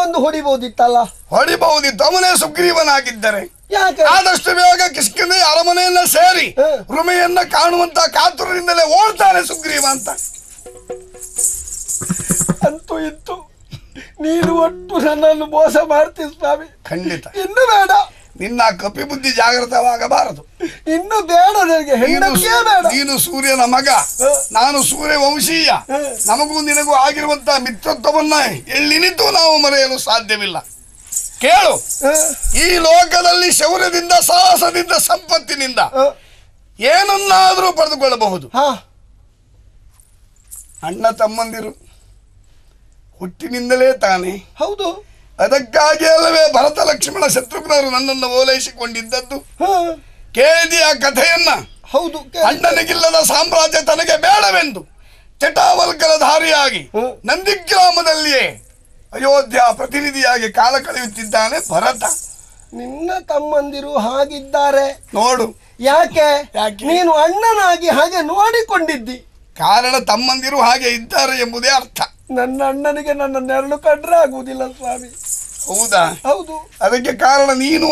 ಒಂದು ಹೊಡಿಬಹುದಿತ್ತಲ್ಲ? ಹೊಡಿಬಹುದಿತ್ತು ಅವನೇ ಸುಗ್ರೀವನಾಗಿದ್ದರೆ. ಯಾಕೆ? ಆದಷ್ಟು ಬೇಗ ಕಿಷ್ಕಿಂದ ಅರಮನೆಯನ್ನ ಸೇರಿ. ರುಮೆಯನ್ನ ಕಾಣುವಂತ ಕಾತುರದಿಂದಲೇ ಓಡ್ತಾನೆ ಸುಗ್ರೀವ ಅಂತ. ಅಂತೂ ಇತ್ತು ನೀನು ಒಟ್ಟು ನನ್ನನ್ನು ಮೋಸ ಮಾಡ್ತೀನಿ ಸ್ವಾಮಿ. ಖಂಡಿತ. ಇನ್ನು ಬೇಡ. ನಿನ್ನ ಕಪಿ ಬುದ್ಧಿ ಜಾಗೃತವಾಗಬಾರದು ಇನ್ನು ಬೇಡ ನನಗೆ ನೀನು ಬೇಡ. ನೀನು ಸೂರ್ಯನ ಮಗ. ನಾನು ಸೂರ್ಯ ವಂಶೀಯ ನಮಗೂ ನಿನಗೂ ಆಗಿರುವಂತ ಮಿತ್ರತ್ವವನ್ನ ಎಳ್ಳಿನಿತು ನಾವು ಮರೆಯಲು ಸಾಧ್ಯವಿಲ್ಲ. ಕೇಳು. ಈ ಲೋಕದಲ್ಲಿ ಶೌರ್ಯದಿಂದ ಸಾಹಸದಿಂದ ಸಂಪತ್ತಿನಿಂದ ಏನನ್ನಾದರೂ ಪಡೆದುಕೊಳ್ಳಬಹುದು. ಅಣ್ಣ ತಮ್ಮಂದಿರು ಹುಟ್ಟಿನಿಂದಲೇ ತಾನೆ ಹೌದು. ಅದಕ್ಕಾಗಿ ಅಲ್ಲವೇ ಭರತ ಲಕ್ಷ್ಮಣ ಶತ್ರುಘ್ನರು ನನ್ನನ್ನು ಓಲೈಸಿಕೊಂಡಿದ್ದದ್ದು. ಕೇಳಿದ ಕೇಳಿದಿ ಆ ಕಥೆಯನ್ನ ಹೌದು. ಅಣ್ಣನಿಗಿಲ್ಲದ ಸಾಮ್ರಾಜ್ಯ ತನಗೆ ಬೇಡವೆಂದು ಚಟಾವಲ್ಕರ ಧಾರಿಯಾಗಿ ನಂದಿ ನಂದಿಗ್ರಾಮದಲ್ಲಿಯೇ ಅಯೋಧ್ಯ ಪ್ರತಿನಿಧಿಯಾಗಿ ಕಾಲ ಕಳೆಯುತ್ತಿದ್ದಾನೆ ಭರತ. ನಿನ್ನ ತಮ್ಮಂದಿರು ಹಾಗಿದ್ದಾರೆ. ನೋಡು. ಯಾಕೆ? ಯಾಕೆ? ನೀನು ಅಣ್ಣನಾಗಿ ಹಾಗೆ ನೋಡಿಕೊಂಡಿದ್ದಿ. ಕಾರಣ ತಮ್ಮಂದಿರು ಹಾಗೆ ಇದ್ದಾರೆ ಎಂಬುದೇ ಅರ್ಥ. ನನ್ನ ಅಣ್ಣನಿಗೆ ನನ್ನ ನೆರಳು ಕಂಡ್ರೆ ಆಗುವುದಿಲ್ಲ ಸ್ವಾಮಿ. ಹೌದಾ? ಹೌದು. ಅದಕ್ಕೆ ಕಾರಣ ನೀನು